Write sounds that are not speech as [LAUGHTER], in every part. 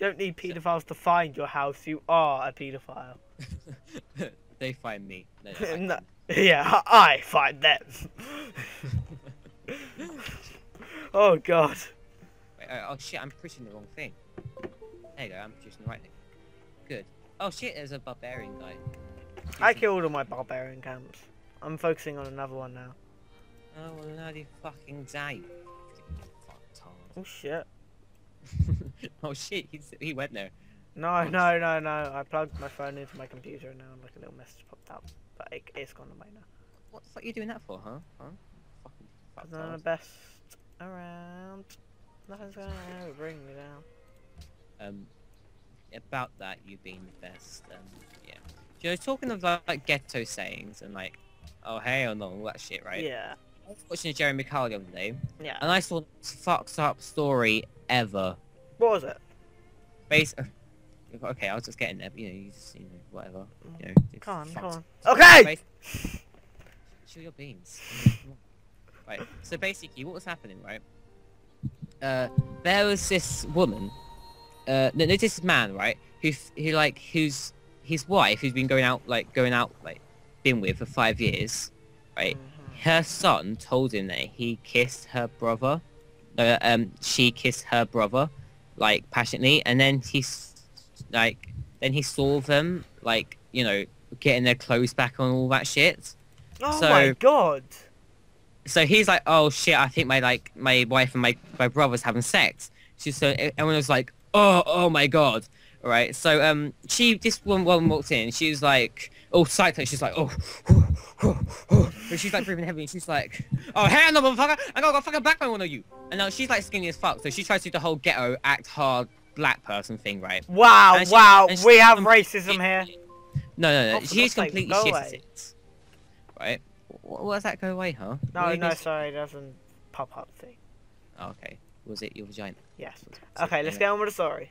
You don't need paedophiles to find your house. You are a paedophile. [LAUGHS] they find me. [LAUGHS] No, I No, yeah, I find them. [LAUGHS] oh god. Wait, oh, oh shit, I'm pushing the wrong thing. There you go, I'm pushing the right thing. Good. Oh shit, there's a barbarian guy. I killed all my barbarian camps. I'm focusing on another one now. Oh, you fucking day. Oh shit. [LAUGHS] oh shit, he's, he went there. No, no, no, no. I plugged my phone into my computer and now like a little message popped up. But it, it's gone away now. What the fuck are you doing that for, huh? Huh? Fucking I'm the best around. Nothing's gonna ever bring me down. Um, about that, you being the best, um, yeah. You know, talking of like, like ghetto sayings and like, oh hell no, all that shit, right? Yeah. I was watching Jeremy Kyle the other day, Yeah. and I saw the fucked up story ever. What was it? Base. [LAUGHS] Okay, I was just getting there, but you know, you just, you know, whatever. You know, Come on, come on. Okay! Bas- your beans. [LAUGHS] right. So basically, what was happening, right? Uh, there was this woman. Uh, no, no, this man, right? Who, who like, who's his wife, who's been going out, like, going out, like, been with for five years, right? Mhm. Her son told him that he kissed her brother. Uh, um, she kissed her brother, like, passionately, and then he's, like, then he saw them, like, you know, getting their clothes back on all that shit. Oh So- my god. So he's like, oh shit, I think my like my wife and my my brother's having sex. She's so everyone was like, oh oh my god, all right. So um, she this one woman walked in. She was like, oh psyched. She's like, oh, but she's like breathing heavy. She's like, oh hell no, motherfucker, I got a fucking black man one of you. And now she's like skinny as fuck. So she tries to do the whole ghetto act hard black person thing, right? Wow, she- wow. she- we have um, racism here. No, no, no. Oh, she's sake, completely shit at it. Right? What, does that go away, huh? No, What do you no, sorry, it doesn't pop up thing. Oh, okay. Was it your vagina? Yes. Okay, let's anyway. get on with the story.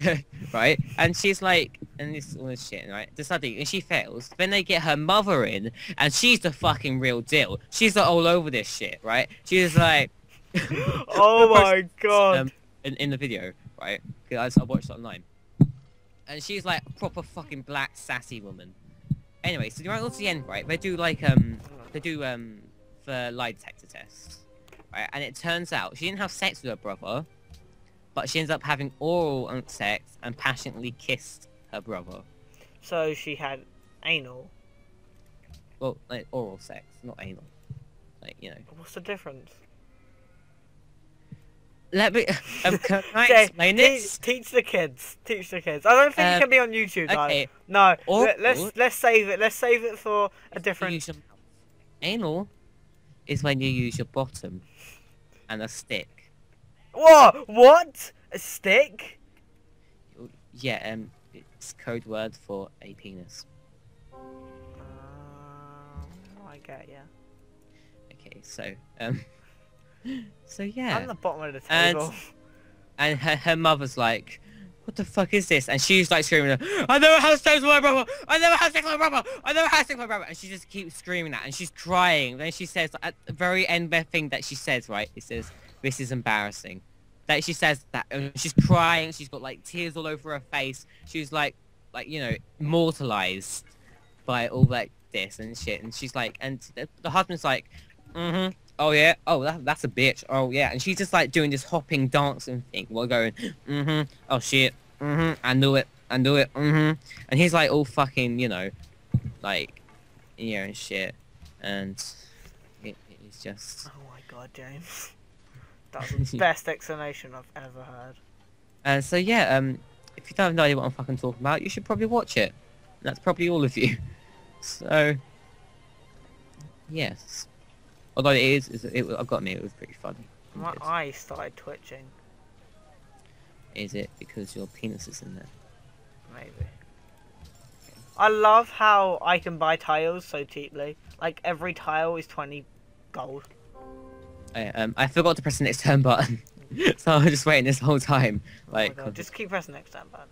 [LAUGHS] right? And she's like, and this all this shit, right? Deciding, and she fails. Then they get her mother in, and she's the fucking real deal. She's like, all over this shit, right? She's like, [LAUGHS] [LAUGHS] oh my god. um, in, in the video, right? Because I watched it online, and she's like a proper fucking black sassy woman. Anyway, so right towards the end, right? They do like um, they do um, the lie detector test, right? And it turns out she didn't have sex with her brother, but she ends up having oral sex and passionately kissed her brother. so she had anal. Well, like oral sex, not anal. Like you know. What's the difference? Let me. Um, [LAUGHS] can I Okay, explain teach, this? teach the kids. Teach the kids. I don't think it Um, can be on YouTube. though. No. Let's let's save it. Let's save it for a different. Anal is when you use your bottom and a stick. What? What? A stick? Yeah, um, it's code word for a penis. Um, I get ya. Okay, so um, [LAUGHS] so yeah. I'm the bottom of the table. and her her mother's like, "What the fuck is this?" And she's like screaming, "I never had sex with my brother! I never had sex with my brother! I never had sex with my brother!" And she just keeps screaming that, and she's crying. Then she says at the very end the thing that she says, right? It says, "This is embarrassing." That she says that, she's crying. She's got like tears all over her face. She's like, like you know, immortalized by all like this and shit. And she's like, and the, the husband's like, mm-hmm. Oh yeah. Oh, that, that's a bitch. Oh yeah. And she's just like doing this hopping dancing thing while going, mm-hmm. Oh shit. Mm-hmm. I knew it. I knew it. Mm-hmm. And he's like all fucking, you know, like, yeah and shit. And it, it's just. Oh my god, James. That's [LAUGHS] the best explanation I've ever heard. And so yeah. Um, if you don't have no idea what I'm fucking talking about, you should probably watch it. That's probably all of you. [LAUGHS] So. Yes. Although it is, is it, I've got me. It was pretty funny. My eyes started twitching. Is it because your penis is in there? Maybe. I love how I can buy tiles so cheaply. Like every tile is 20 gold. I, um, I forgot to press the next [LAUGHS] turn button, [LAUGHS] so I was just waiting this whole time. Oh Like, God, Just keep pressing the next turn button.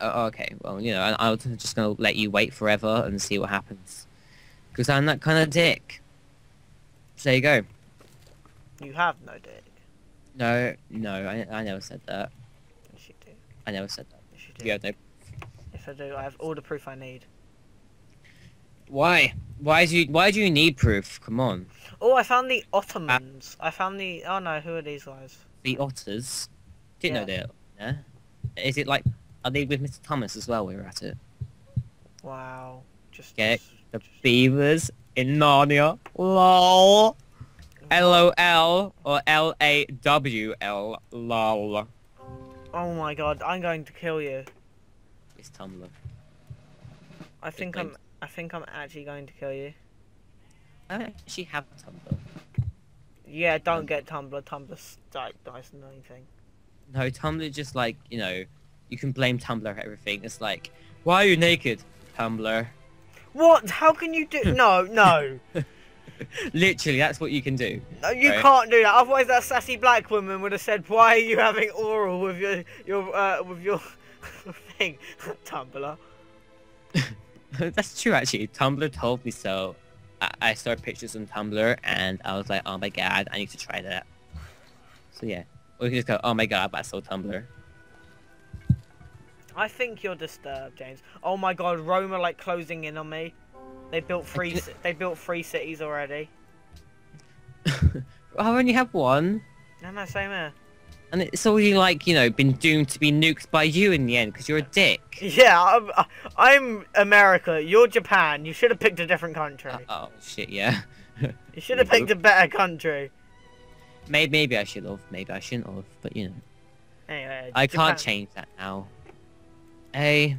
oh, okay, well, you know, I, I was just gonna let you wait forever and see what happens, because I'm that kind of dick. So there you go. You have no dick. No, no, I, I never said that. Yes, you do. I never said that. Yes, you do. You have no. Yes, I do. I have all the proof I need. Why? Why do you? Why do you need proof? Come on. Oh, I found the Ottomans. I found the. Oh no, who are these guys? The otters. Didn't know Yeah. that. Yeah. Is it like? Are they with Mr. Thomas as well? We were at it. Wow. Just. Get just- The just- beavers in Narnia. Lol. L O L or L A W L. Lol. Oh my god, I'm going to kill you. It's Tumblr. I think. I'm. I think I'm actually going to kill you. I don't actually have Tumblr. Yeah, don't get Tumblr. Tumblr's like nice and anything. No, Tumblr just like, you know, you can blame Tumblr for everything. It's like, why are you naked? Tumblr. What? How can you do? No, no, [LAUGHS] Literally, that's what you can do. no you Right. can't do that. Otherwise, that sassy black woman would have said, "Why are you having oral with your your uh, with your [LAUGHS] thing, [LAUGHS] Tumblr?" [LAUGHS] that's true, actually. Tumblr told me so. I, I saw pictures on Tumblr, and I was like, oh my god, I need to try that. So yeah, or you can just go, oh my god, but I saw Tumblr. I think you're disturbed, James. Oh my God, Rome are like closing in on me. They built three. They built three cities already. [LAUGHS] I only have one. No, no, same here. And it's already like, you know, been doomed to be nuked by you in the end because you're a dick. Yeah, I'm, I'm America. You're Japan. You should have picked a different country. Uh, oh, shit, yeah. [LAUGHS] You should have picked a better country. maybe, maybe I should have, maybe I shouldn't have, but you know. Anyway, I Japan- can't change that now. Hey,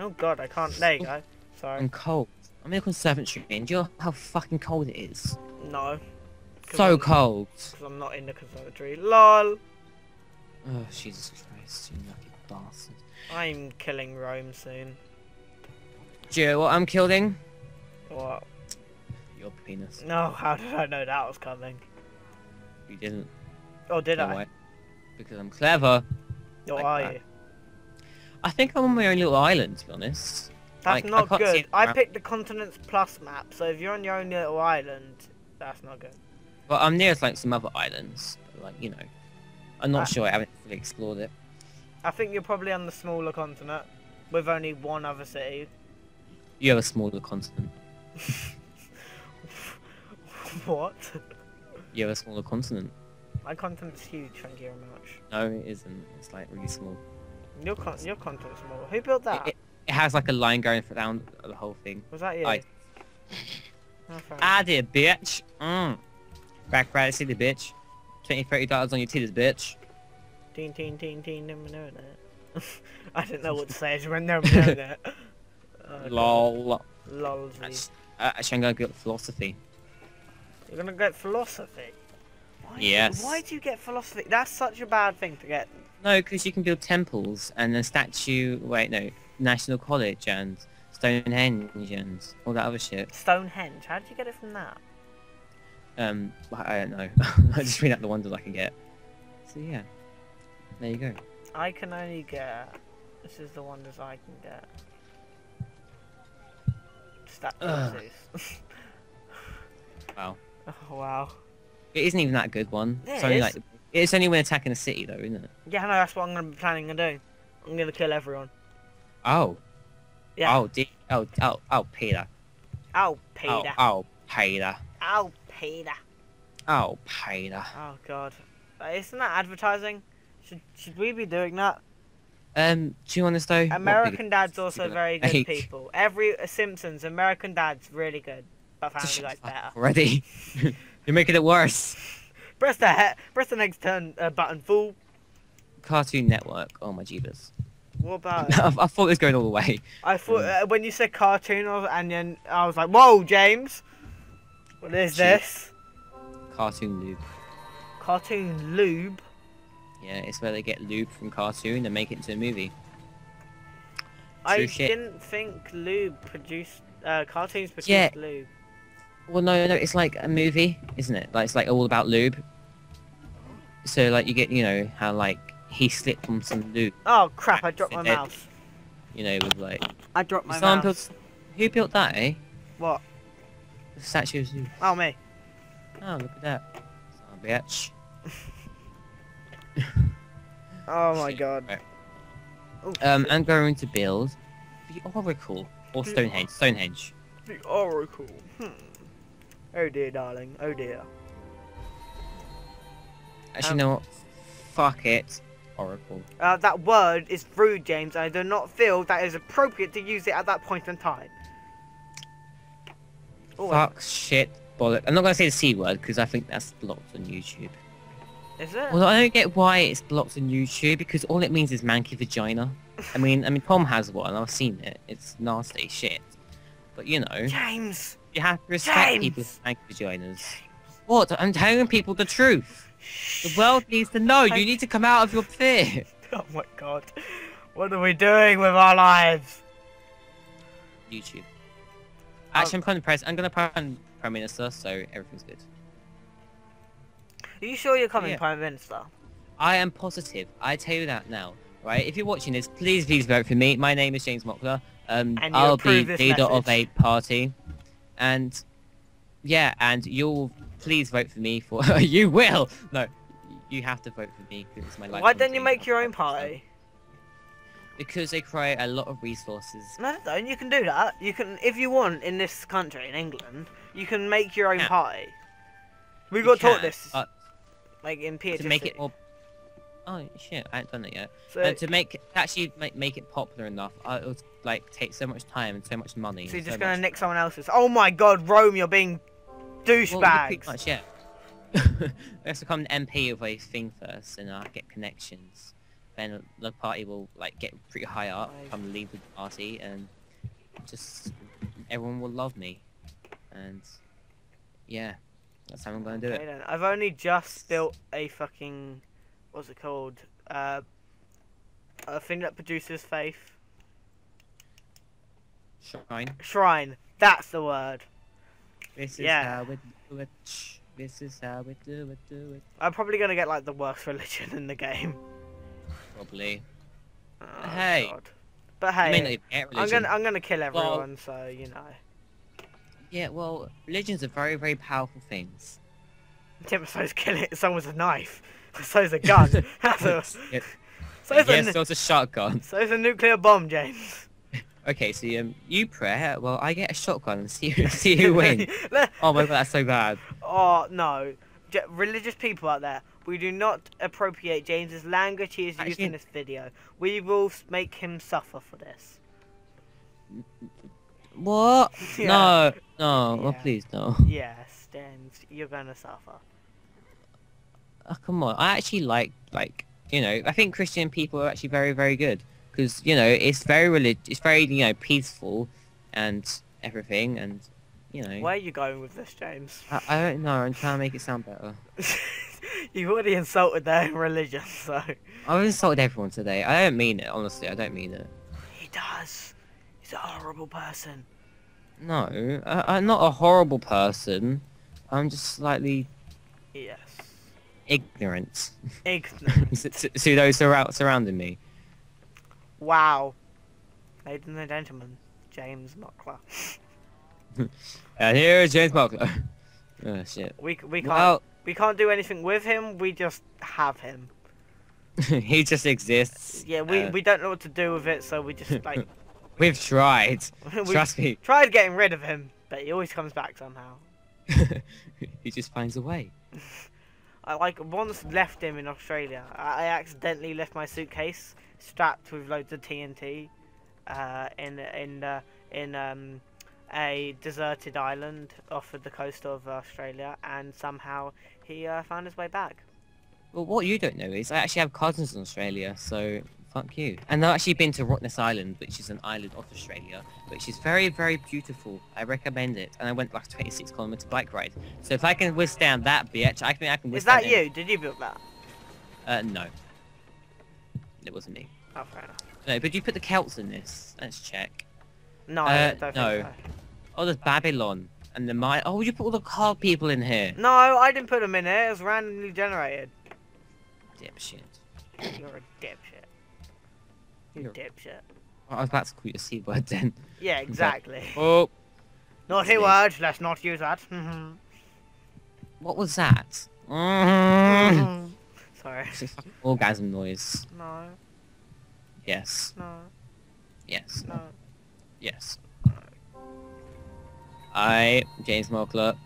Oh God, I can't. There you go. Sorry. I'm cold. I'm in a conservatory, and you know how fucking cold it is? No. So I'm- cold. 'cause I'm not in the conservatory. Lol. Oh, Jesus Christ, you lucky bastard. I'm killing Rome soon. Do you know what I'm killing? What? Your penis. No, how did I know that was coming? You didn't. Oh, did know I? why? Because I'm clever. Or Like are that. you? I think I'm on my own little island, to be honest. That's Like, not can't good. I picked the Continents Plus map, so if you're on your own little island, that's not good. Well, I'm near like some other islands, but, like you know, I'm not Ah. sure. I haven't fully explored it. I think you're probably on the smaller continent, with only one other city. You have a smaller continent. [LAUGHS] what? You have a smaller continent. My continent's huge, thank you very much. No, it isn't. It's like really small. Your con- your continent's small. Who built that? It, it, it has like a line going down the whole thing. Was that you? I- [LAUGHS] Oh, did, bitch. Mm. Back right, see the bitch. 20 30 dollars on your titties, bitch. Teen, teen, teen, teen, never know that. [LAUGHS] I didn't know what to say, I just went never know that. [LAUGHS] Oh, Lol. Uh, actually, I'm gonna get philosophy. You're gonna get philosophy? Why, Yes. Why do you get philosophy? That's such a bad thing to get. No, because you can build temples and a statue. Wait, no, National College and Stonehenge and all that other shit. Stonehenge. How did you get it from that? Um, I don't know. [LAUGHS] I just read out the ones that I can get. So yeah, there you go. I can only get. This is the wonders I can get. Statue of Ugh. Zeus. [LAUGHS] Wow. oh wow. It isn't even that good one. Yeah, it's it only like it's only when attacking a city though, isn't it? Yeah, no, that's what I'm gonna be planning to do. I'm gonna kill everyone. Oh. Yeah. Oh, di- oh, oh, oh, Peter. Oh, Peter. Oh, oh, Peter. Oh, Peter. Oh, Peter. Oh God. Isn't that advertising? Should should we be doing that? Um, do you want to know? American Dad's also very good people. Every uh, Simpsons, American Dad's really good, but Family Guy's better. Already. [LAUGHS] [LAUGHS] You're making it worse. [LAUGHS] Press the he- press the next turn uh, button. Fool. Cartoon Network. Oh my jeebus. What about? I, I thought it was going all the way. I thought Mm. uh, when you said cartoon, and then I was like, "Whoa, James, what is Shit. this? Cartoon Lube. Cartoon lube? Yeah, it's where they get lube from cartoon and make it into a movie. I shit. didn't think lube produced uh, cartoons produced Yeah. lube. Well, no, no, it's like a movie, isn't it? Like it's like all about lube. So like you get, you know, how like he slipped on some lube, Oh crap! I dropped my It- mouse. you know, with like. I dropped my Someone mouse. built. Who built that, eh? What? The statue of Zeus. Oh me. Oh, look at that. Son of a bitch. [LAUGHS] Oh my god. Right. Oh, Um. I'm going to build the Oracle or Stonehenge. Stonehenge. The Oracle. Hmm. Oh dear, darling. Oh dear. Actually, Um, you know what? Fuck it. Oracle. Uh, that word is rude, James. I do not feel that is appropriate to use it at that point in time. Oh, Fuck, shit, bollock. I'm not gonna say the c word because I think that's blocked on YouTube. is it? Well, I don't get why it's blocked on YouTube because all it means is manky vagina. I mean, I mean, Tom has one. I've seen it. It's nasty shit. But you know, James. you have to respect James! with manky vaginas. What? I'm telling people the truth. The world needs to know. I- You need to come out of your fear. [LAUGHS] Oh my god. What are we doing with our lives? YouTube. Actually, I'm of press. I'm gonna prime prime minister, so everything's good. Are you sure you're coming, Yeah. Prime Minister? I am positive. I tell you that now, right? If you're watching this, please, please vote for me. My name is James Mockler. Um, And I'll be leader of a party, and yeah, and you'll please vote for me for. [LAUGHS] you will. No, you have to vote for me because it's my life. Why don't you make your own party? Because they create a lot of resources. No, don't. You can do that. You can, if you want, in this country, in England, you can make your own Yeah. party. We got taught this, like in PhD. to make it more. Oh shit! I haven't done it yet. So, Uh, to make actually make, make it popular enough, uh, it would like take so much time and so much money. so you're just so gonna much- nick someone else's. Oh my God, Rome, you're being Well, douchebags. pretty much, yeah. [LAUGHS] I have to become an MP of a thing first, and uh, get connections. Then the party will like get pretty high up. I'm the lead the party, and just everyone will love me. And yeah, that's how I'm gonna do Okay, it. then. I've only just built a fucking, what's it called? Uh, a thing that produces faith. Shrine. Shrine. That's the word. This is Yeah. how we do it. This is how we do it. Do it. I'm probably gonna get like the worst [LAUGHS] religion in the game. Probably. Oh, Hey. God. But I hey, mean, like, yeah, I'm gonna I'm gonna kill Well- everyone, so you know. Yeah, well, religions are very, very powerful things. Tim so's killing someone with a knife. [LAUGHS] So's a gun. [LAUGHS] That's a, Yeah, [LAUGHS] so's, yes, a, a shotgun. so's a nuclear bomb, James. Okay, so um, you pray. Well, I get a shotgun and see who, see who wins. Oh my god, that's so bad. oh no, religious people out there, we do not appropriate James's language he is used Actually- in this video. We will make him suffer for this. What? [LAUGHS] Yeah. No, no, oh Yeah. please no. Yes, James, you're gonna suffer. Oh, come on, I actually like, like, you know, I think Christian people are actually very, very good. Because, you know, it's very religious, it's very, you know, peaceful and everything, and, you know, Where are you going with this, James? I, I don't know, I'm trying to make it sound better. [LAUGHS] [LAUGHS] You've already insulted their religion, so I've insulted everyone today. I don't mean it, honestly, I don't mean it. he does. He's a horrible person. No, I, I'm not a horrible person. I'm just slightly Yes. ignorant Ignorant. [LAUGHS] to, those surrou- surrounding me. wow. Ladies and gentlemen, James Mockler. And [LAUGHS] uh, here is James Buckler. oh shit. We we can't Well, we can't do anything with him. We just have him. [LAUGHS] he just exists. Yeah, we, Uh, we don't know what to do with it, so we just like [LAUGHS] We've tried. [LAUGHS] we Trust me. tried getting rid of him, but he always comes back somehow. he just finds a way. I like once left him in Australia. I, I accidentally left my suitcase strapped with loads of TNT uh, in in uh, in um, a deserted island off of the coast of Australia, and somehow he uh, found his way back. Well, what you don't know is I actually have cousins in Australia, so fuck you. And I've actually been to Rottnest Island, which is an island off Australia, which is very, very beautiful. I recommend it. And I went like a 26 kilometer bike ride. So if I can withstand that bitch, I think I can Is withstand that it. you? Did you build that? Uh, no. It wasn't me. Oh, fair enough. No, but you put the Celts in this. Let's check. No, Uh, no. think so. Oh, there's Babylon. And the Maya. Oh, you put all the card people in here. No, I didn't put them in here. It was randomly generated. Dipshit. You're a dipshit. You You're- dipshit. I was about to call you a C word then. Yeah, [LAUGHS] exactly. Oh, Naughty me. words. Let's not use that. Mhm. what was that? Mm. [LAUGHS] Sorry. It's a orgasm noise. No, Yes. no, Yes. no. Yes. I, James Mockler,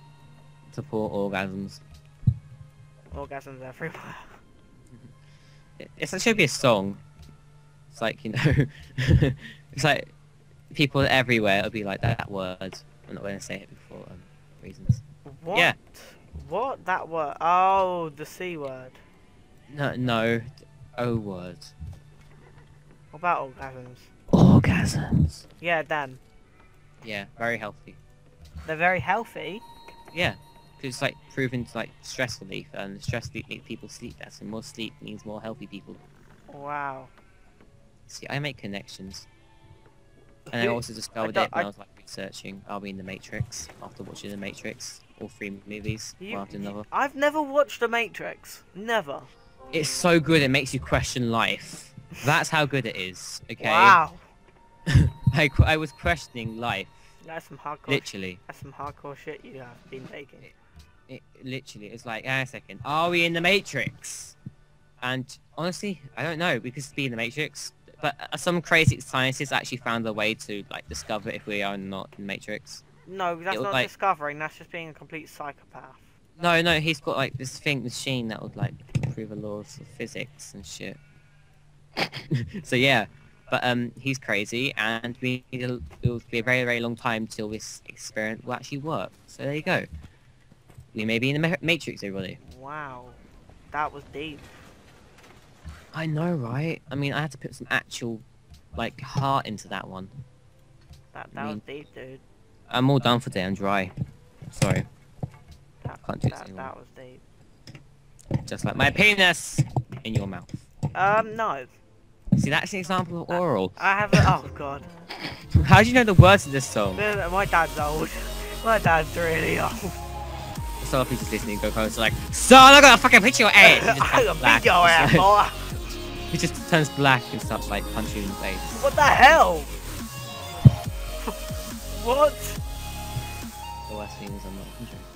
support orgasms. Orgasms everywhere. It, [LAUGHS] it's, it should be a song. It's like, you know, [LAUGHS] it's like people everywhere it will be like that word. I'm not going to say it before um, reasons. What? Yeah. What? That word? Oh, the C word. No, no, O word. What about orgasms? Orgasms. Yeah, Dan. Yeah, very healthy. They're very healthy. Yeah, because it's like proven to like stress relief, and stress relief makes people sleep less, And more sleep means more healthy people. Wow. See, I make connections. And I also discovered don't- it when I- I was like researching Are we in the Matrix after watching the Matrix, all three movies, You- one after you- another. I've never watched The Matrix. Never. It's so good it makes you question life. That's how good it is. Okay. Wow. [LAUGHS] I, I was questioning life, That's some hardcore. literally. That's some hardcore shit you have been taking. It literally it's like, hang on a second, are we in the Matrix? And honestly, I don't know because it's be in the Matrix. But some crazy scientists actually found a way to like discover if we are not in the Matrix. No, that's not like- discovering. That's just being a complete psychopath. No, no, he's got like this thing machine that would like prove the laws of physics and shit. [LAUGHS] so yeah, but um, he's crazy, and we need a, it will be a very very long time till this experiment will actually work. So there you go. We may be in the ma- Matrix, everybody. Wow. That was deep. I know, right? I mean, I had to put some actual like heart into that one. That I that was deep, dude. I'm all done for today. I'm dry. Sorry, That, Can't do this that, that was deep. just like my penis in your mouth. Um, no. See, that's an example of oral. I have. A, oh [LAUGHS] god. How do you know the words of this song? My dad's old. My dad's really old. So if he's just listening, go close like, son, I'm gonna fucking pinch your ass. [LAUGHS] He just I turns got black. beat your ass, boy. [LAUGHS] He just turns black and starts like punching in the face. What the hell? what? The worst thing is I'm not. I'm.